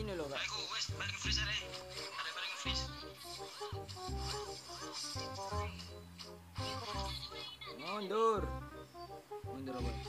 ini loh kak Aku wes balik freeze. mundur mundur boy eh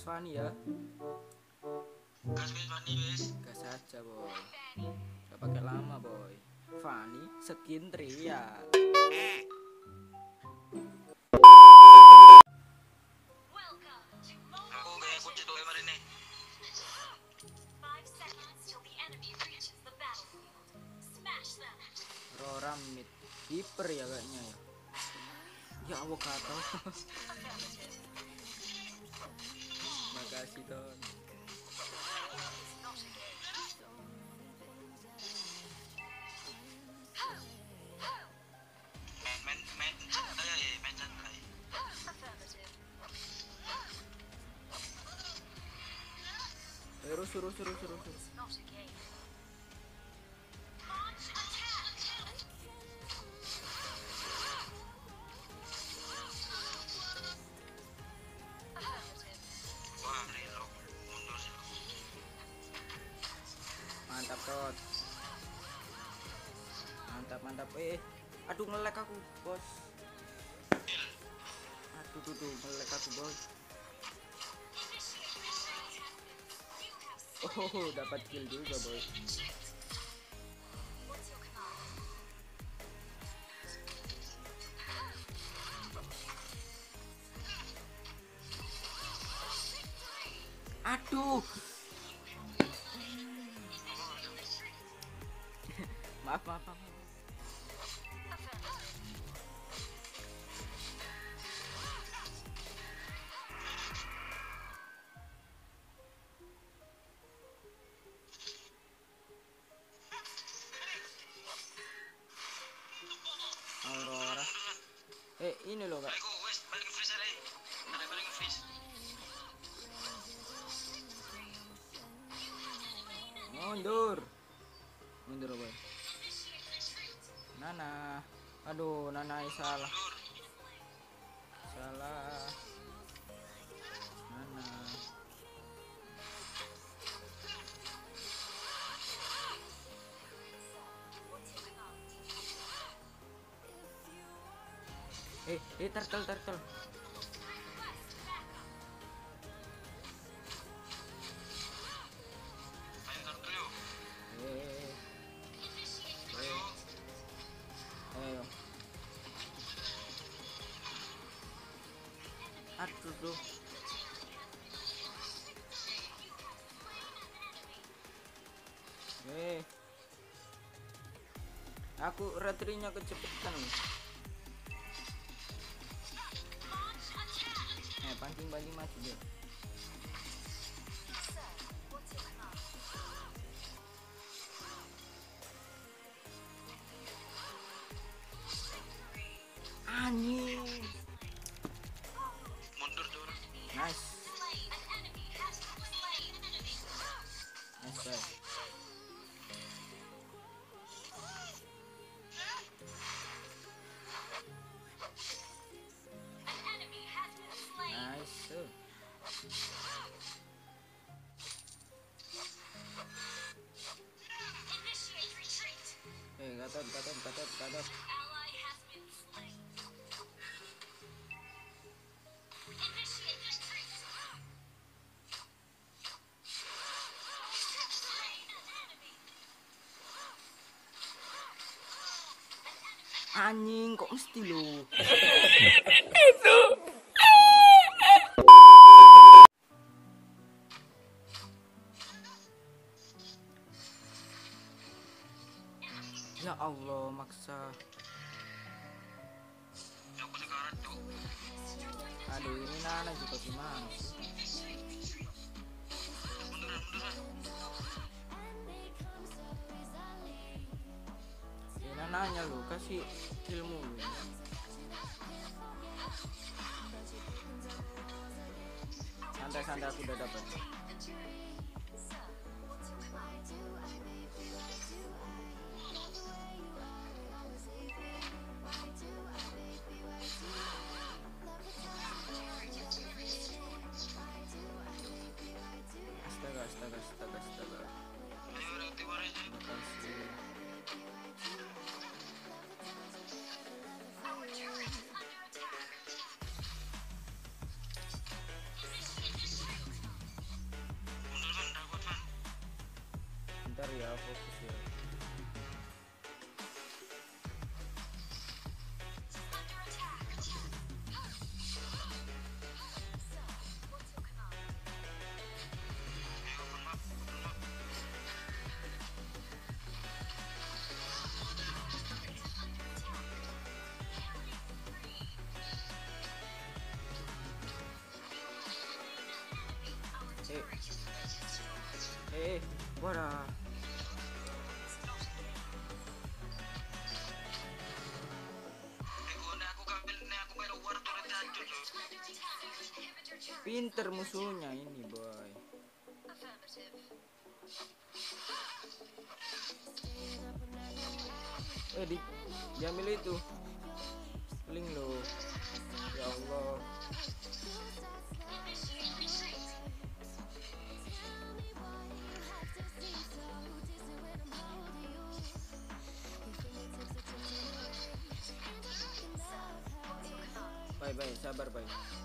gas Fanny ya Gas mandi wes. gas aja boy gak pakai lama boy Fanny skin trial Aku kayak kunci tuh kemarin nih. Five seconds till the enemy reaches the battlefield. Smash them. Rora mid Hyper ya kayaknya ya ya avocado makasih Don Main main main santai ya, main santai. Affirmative. terus mantap mantap. Eh aduh ngelek aku bos. Aduh tuh tuh ngelek aku bos. Oh dapat kill juga command? aduh mundur. Mundur boy Nana. Aduh Nana salah. Salah. Nana. Eh eh turtle turtle tuh eh. Aku retrinya kecepetan eh pancing balik maju deh さいナイスガタンガタンガタンガタン anjing kok mesti lo ya Allah maksa. Aduh ini Nana juga gimana sih? Nanya lu kasih ilmu. Santai-santai aku udah dapat. Bentar ya, fokus ya. Ayo, Pinter musuhnya ini, boy. Eh, di diambil itu. Link lo. Ya Allah. Bye bye, sabar bye.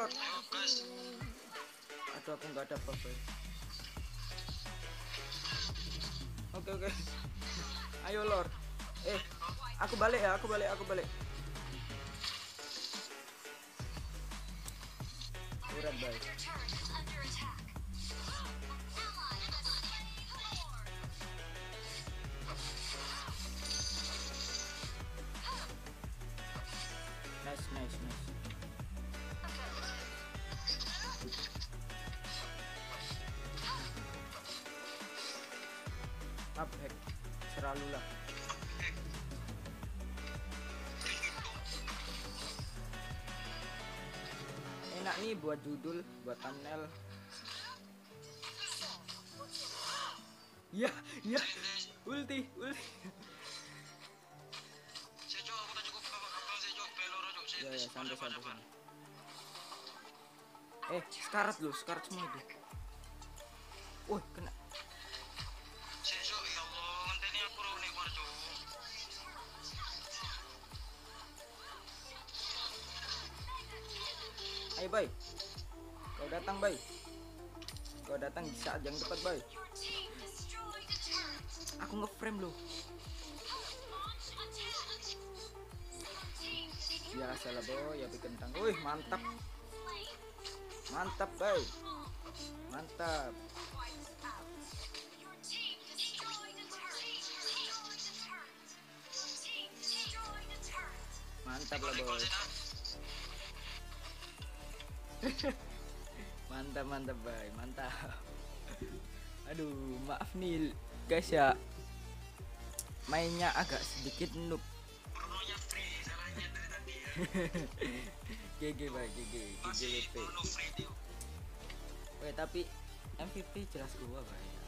Guys. Aduh aku nggak ada apa-apa. Oke oke. Ayo Lord. Eh, aku balik ya, aku balik, aku balik. Urat baik. Selalu lah. Enak nih buat judul, buat thumbnail. Ya, ya. Ulti, ulti. Ya, ya, santai, santai. Eh, sekarat lu, sekarat semua itu. Woi, kena. Ayo, Bay. Kau datang, Bay. Kau datang di saat yang tepat, Bay. Aku nge-frame lu. Biasa lah, boy. Ya kentang. Wih, mantap. Mantap, Bay. Mantap. Mantap lah, boy. Mantap, mantap, Bay. Mantap. Aduh, maaf nih, guys ya. Mainnya agak sedikit noob. GG, Bay. GG. GG. Weh, tapi MVP jelas gua, Bay.